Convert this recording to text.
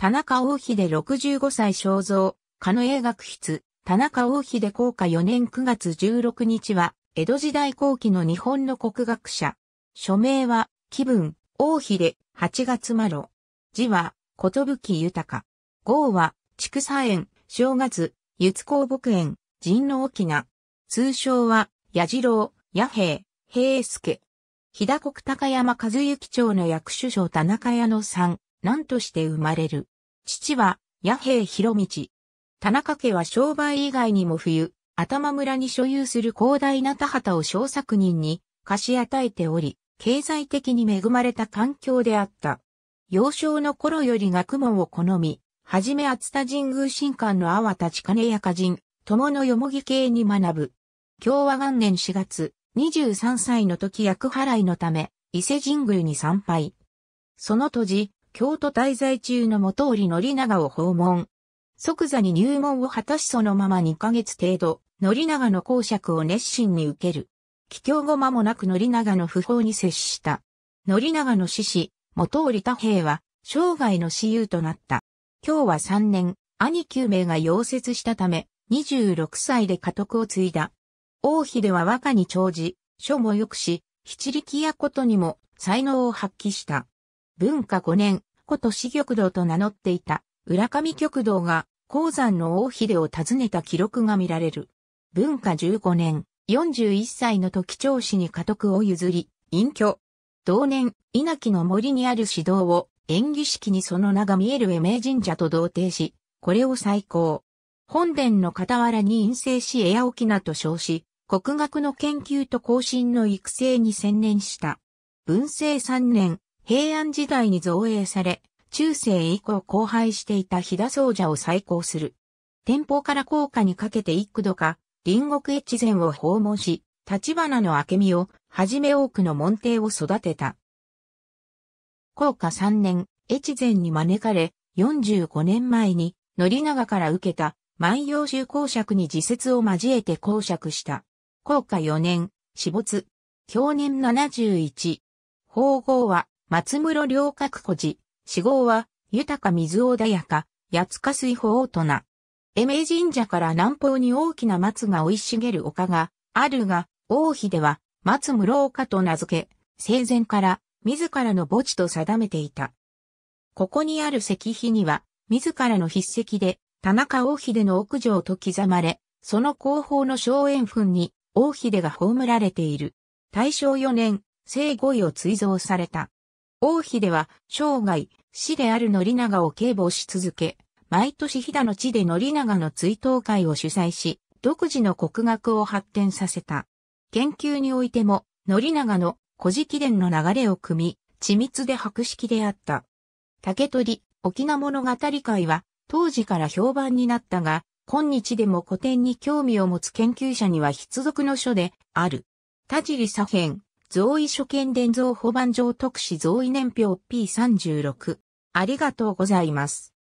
田中大秀65歳肖像、狩野英学筆、田中大秀公家4年9月16日は、江戸時代後期の日本の国学者。署名は、気分、大秀、8月マロ。字は、ことぶき豊か。号は、畜産園、正月、ゆつ公牧園、神の沖縄。通称は、矢次郎、矢平、平助。日田国高山和幸町の役首相田中屋の3、何として生まれる。父は、野平博道。田中家は商売以外にも冬、頭村に所有する広大な田畑を小作人に貸し与えており、経済的に恵まれた環境であった。幼少の頃より学問を好み、はじめ厚田神宮神官の阿波立金や家人、友のよもぎ系に学ぶ。共和元年4月、23歳の時役払いのため、伊勢神宮に参拝。その当時、京都滞在中の元織宣長を訪問。即座に入門を果たしそのまま2ヶ月程度、宣長の公爵を熱心に受ける。帰郷後間もなく宣長の不法に接した。宣長の志士、元織太平は、生涯の私有となった。今日は3年、兄9名が溶接したため、26歳で家督を継いだ。王妃では和歌に長じ、書も良くし、七力やことにも才能を発揮した。文化5年、こと死玉堂と名乗っていた、浦上極道が、鉱山の王秀を訪ねた記録が見られる。文化15年、41歳の時長子に家督を譲り、隠居。同年、稲城の森にある指導を、演技式にその名が見える江明神社と同定し、これを再興。本殿の傍らに陰性しエア沖縄と称し、国学の研究と更新の育成に専念した。文政3年、平安時代に造営され、中世以降荒廃していた飛騨総社を再興する。天保から高架にかけて幾度か、隣国越前を訪問し、立花の明美を、はじめ多くの門弟を育てた。高架3年、越前に招かれ、45年前に、宣長から受けた、万葉集公爵に自説を交えて公爵した。高架4年、死没。去年71。法号は、松室良覚古寺。死号は、豊か水穏やか、八塚水法大人。江明神社から南方に大きな松が生い茂る丘があるが、王妃では松室丘と名付け、生前から自らの墓地と定めていた。ここにある石碑には、自らの筆跡で、田中王秀の屋上と刻まれ、その後方の荘園墳に、王秀が葬られている。大正4年、生後位を追贈された。王秀は、生涯、死である宣長を警護し続け、毎年飛騨の地で宣長の追悼会を主催し、独自の国学を発展させた。研究においても、宣長の古事記伝の流れを組み、緻密で博識であった。竹取、沖縄物語会は、当時から評判になったが、今日でも古典に興味を持つ研究者には必読の書である。田尻左辺、増位所見伝蔵保番上特使増位年表 P36。ありがとうございます。